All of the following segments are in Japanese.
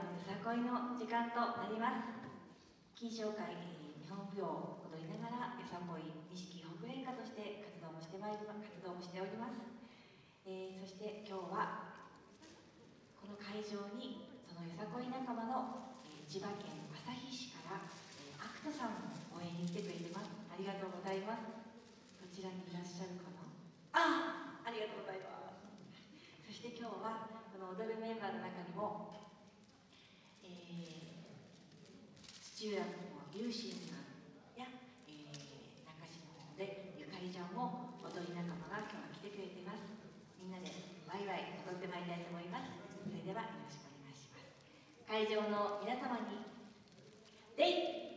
のよさこいの時間となります。金賞会日本舞踊を踊りながらよさこい錦北演歌として活動もしてまいり活動もしております、えー、そして今日はこの会場にそのよさこい仲間の、えー、千葉県旭市から、えー、アクトさんも応援に来てくれてます。ありがとうございます。どちらにいらっしゃるかなあありがとうございます。そして今日はこの踊るメンバーの中にも、えー、土浦の龍心さんや、えー、中島の方でゆかりちゃんも踊り仲間が今日は来てくれています。みんなでワイワイ踊ってまいりたいと思います。それではよろしくお願いします。会場の皆様にデイ。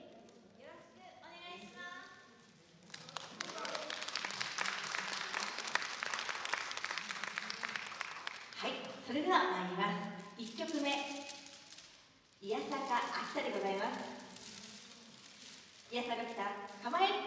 それでは参ります。1曲目「いやさか秋田」でございます。癒さか来た。構え